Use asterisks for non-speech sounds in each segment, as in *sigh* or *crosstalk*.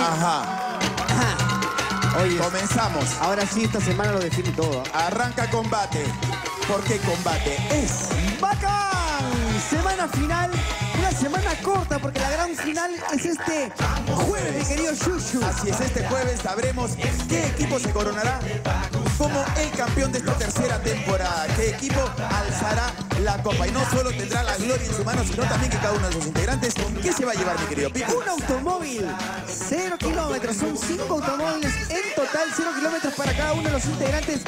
Ajá. Oye, Comenzamos. ahora sí, esta semana lo define todo. Arranca combate. ¿Por qué combate? Es ¡Bacán! Semana final, una semana corta porque la gran final es este jueves, mi querido Shushu. Así es, este jueves sabremos qué equipo se coronará como el campeón de esta tercera temporada. ¿Qué equipo alzará la copa? Y no solo tendrá la gloria en su mano, sino también que cada uno de sus integrantes. ¿Qué se va a llevar, mi querido Pico? Un automóvil, cero kilómetros, son cinco automóviles en total, cero kilómetros para cada uno de los integrantes.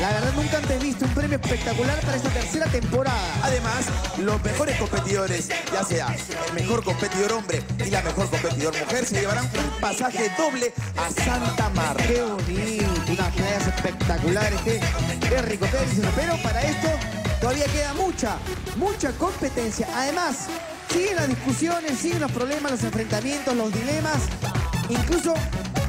La verdad, nunca antes visto un premio espectacular para esta tercera temporada. Además, los mejores competidores, ya sea el mejor competidor hombre y la mejor competidor mujer, se llevarán un pasaje doble a Santa Marta. Qué bonito, unas playas espectaculares, qué, qué rico, qué delicioso. Pero para esto todavía queda mucha, mucha competencia. Además, siguen las discusiones, siguen los problemas, los enfrentamientos, los dilemas, incluso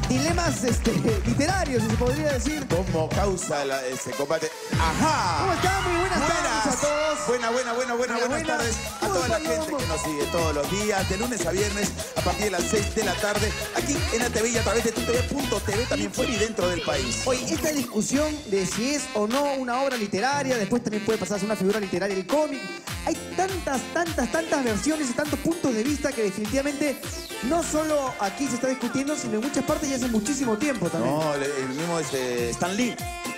dilemas este, literarios, si se podría decir. ¿Cómo causa la- ese combate? ¡Ajá! ¿Cómo están? Muy buenas, tardes a todos. Buena, buena, buena, buena, Buena, buenas buena. tardes a ¿Cómo toda la gente que nos sigue todos los días, de lunes a viernes, a partir de las 6 de la tarde, aquí en ATV y a través de tutv.tv, también fuera y dentro del país. Oye, esta discusión de si es o no una obra literaria, después también puede pasarse una figura literaria del cómic. Hay tantas, tantas, tantas versiones y tantos puntos de vista que definitivamente no solo aquí se está discutiendo, sino en muchas partes ya hace muchísimo tiempo también. No, el, el mismo este, Stan Lee.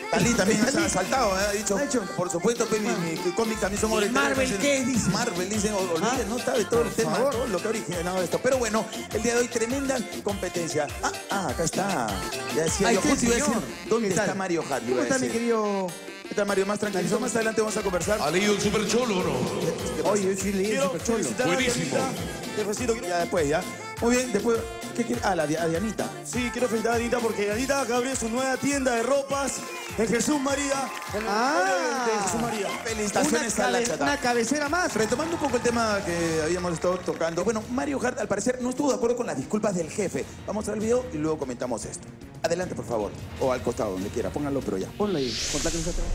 Stan Lee también *laughs* Stan se ha Lee. saltado, ¿eh? ha dicho, Ha por supuesto, pues, mi, mi cómic también son ¿Y obras Marvel qué dice? Marvel dicen, olviden, Ah, no sabe todo el tema, todo lo que ha originado esto. Pero bueno, el día de hoy tremenda competencia. Ah, ah, acá está. Ya decía Ahí yo, está el justo iba a decir, señor. ¿dónde está Mario Hart? ¿Cómo está mi querido? ¿Qué tal, Mario? Más tranquilo. Más adelante vamos a conversar. ¿Ha leído el Super Cholo o no? Oye, yo sí leí el Super Cholo. Buenísimo. Dianita. Quiero- Ya después, ya. Muy bien, después, ¿qué quiere? Ah, la a Dianita. Sí, quiero felicitar a Anita porque Anita acaba de abrir su nueva tienda de ropas en Jesús María. En el Ah. de Jesús María. Una, Felicitaciones a la chata. una cabecera más. Retomando un poco el tema que habíamos estado tocando. Bueno, Mario Hart al parecer no estuvo de acuerdo con las disculpas del jefe. Vamos a ver el video y luego comentamos esto. Adelante, por favor. O al costado, donde quiera. Pónganlo, pero ya. Ponlo ahí, contá que nos atrás.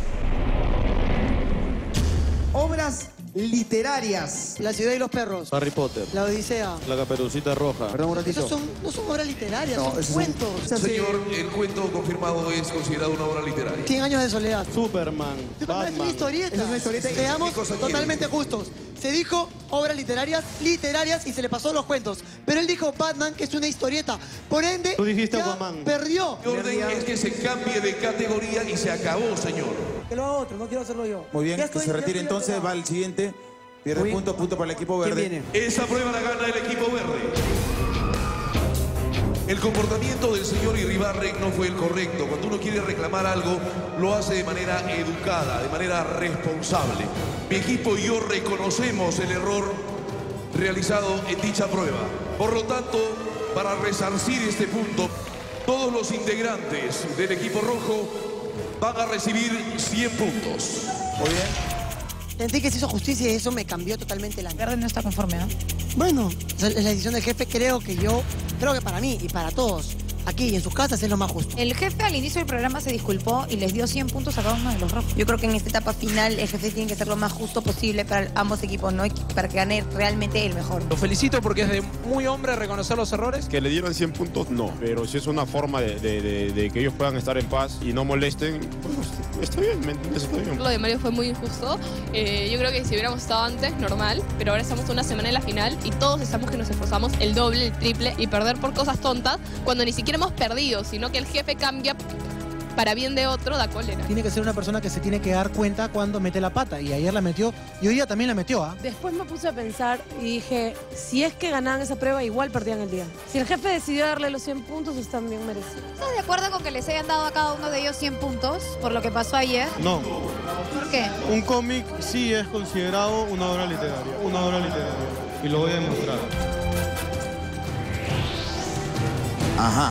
Obras literarias. La ciudad y los perros. Harry Potter, La Odisea. la caperucita roja. Perdón un ratito. Esos son, no son obras literarias, No, son esos son- cuentos. o sea, sí. Señor, el cuento confirmado es considerado una obra literaria. 100 años de soledad. Superman, Es una Batman. historieta. Esa es una historieta. Seamos ¿Qué cosa totalmente justos. Se dijo obras literarias, literarias y se le pasó los cuentos. Pero él dijo Batman, que es una historieta. Por ende, Tú dijiste ya Aquaman. perdió. El orden es que se cambie de categoría y se acabó, señor. Que lo haga otro, no quiero hacerlo yo. Muy bien, Ya que estoy- se ya retire estoy entonces. Va al siguiente. Pierde Muy bien. punto, punto para el equipo ¿Quién verde. viene? Esa prueba la gana el equipo verde. El comportamiento del señor Iribarren no fue el correcto. Cuando uno quiere reclamar algo, lo hace de manera educada, de manera responsable. Mi equipo y yo reconocemos el error realizado en dicha prueba. Por lo tanto, para resarcir este punto, todos los integrantes del equipo rojo van a recibir 100 puntos. Muy bien. Sentí que se hizo justicia y eso me cambió totalmente la Verde no está conforme, ¿no? Bueno, es la decisión del jefe. Creo que yo, creo que para mí y para todos, aquí y en sus casas es lo más justo. El jefe al inicio del programa se disculpó y les dio 100 puntos a cada uno de los rojos. Yo creo que en esta etapa final el jefe tiene que ser lo más justo posible para ambos equipos, ¿no? Para que gane realmente el mejor. Lo felicito porque es de muy hombre reconocer los errores. Que le dieran 100 puntos, no. Pero si es una forma de, de- de- de que ellos puedan estar en paz y no molesten, pues está bien, ¿me entiendes? Está bien. Lo de Mario fue muy injusto. Eh, yo creo que si hubiéramos estado antes, normal, pero ahora estamos una semana en la final y todos estamos que nos esforzamos el doble, el triple y perder por cosas tontas cuando ni siquiera hemos perdido, sino que el jefe cambia para bien de otro, da cólera. Tiene que ser una persona que se tiene que dar cuenta cuando mete la pata. Y ayer la metió, y hoy día también la metió, ¿ah? Después me puse a pensar y dije, si es que ganaban esa prueba, igual perdían el día. Si el jefe decidió darle los 100 puntos, están bien merecidos. ¿Estás de acuerdo con que les hayan dado a cada uno de ellos 100 puntos por lo que pasó ayer? No, ¿Por qué? un cómic sí es considerado una obra literaria. Una obra literaria. Y lo voy a demostrar. Ajá.